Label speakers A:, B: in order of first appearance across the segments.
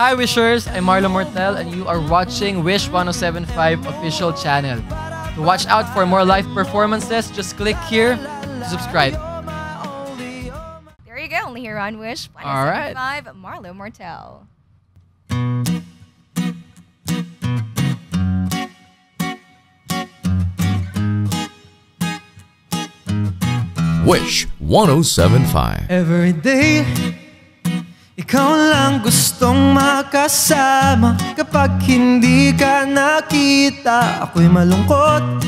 A: Hi Wishers, I'm Marlo Mortel and you are watching Wish 1075 official channel. To watch out for more live performances, just click here to subscribe.
B: There you go, only here on Wish oh
A: All right.
B: 1075, Marlo Mortel.
C: Wish 1075.
D: Every day Ikaw lang gustong makasama Kapag hindi ka nakita. Ako'y malungkot.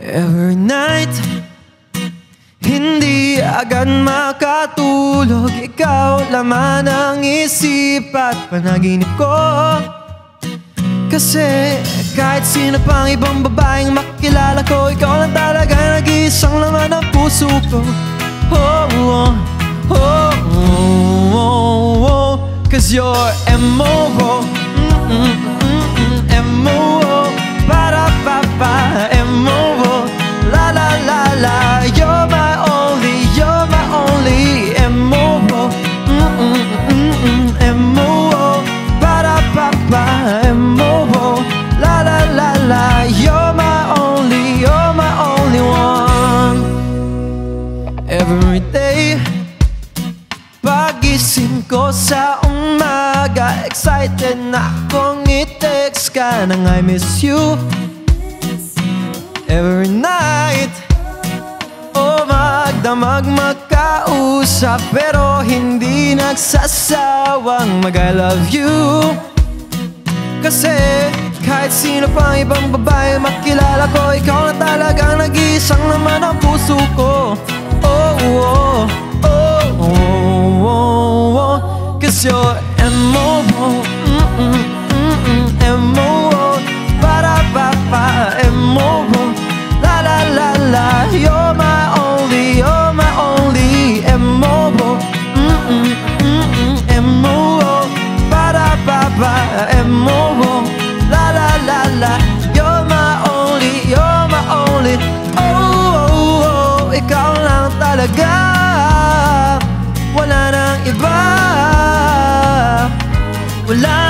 D: Every night Hindi agad makatulog. Ikaw laman ang isip at panaginip ko. Kasi kahit sino pang ibang babaeng makilala ko Ikaw lang talaga nag-iisang laman ng puso ko. Oh, oh, You're M.O.O. Mm, mm, mm, mm, M.O.O. Para pa pa La la la la. You're my only, you're my only. M.O.O. Mm, mm, mm, mm, M.O.O. Para pa pa La la la la. You're my only, you're my only one. Every day Pagising ko sa umaga Excited na akong i-text ka nang I miss you. Every night O magdamag magkausap Pero hindi nagsasawang mag I love you. Kasi kahit sino pang ibang babae makilala ko Ikaw na talagang nag-iisang naman ang puso ko. Oh, oh, oh, oh, oh, oh. Cause you're M.O.O. Pa M.O.O. La la la la You're my only, you're my only M.O.O. Mm-mm, mm-mm, M.O.O. Para pa pa M.O.O. La la la la You're my only, you're my only Oh, oh, oh Ikaw lang talaga Wala nang iba Wala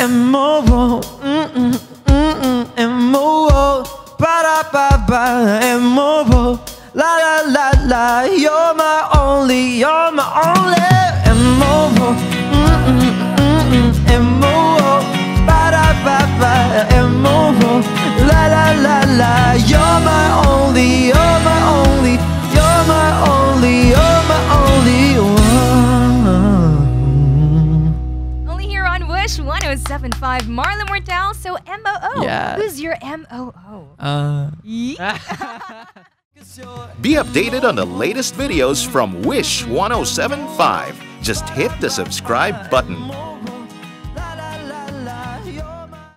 D: M.O.O. Mm-mm, mm-mm, M.O.O. Para pa ba M.O.O. La la la la You're my only, you're my only
B: 1075, Marlo Mortel. So, M.O.O.
A: Yes.
B: Who's your M.O.O.?
A: Uh,
C: Be updated on the latest videos from Wish 1075. Just hit the subscribe button.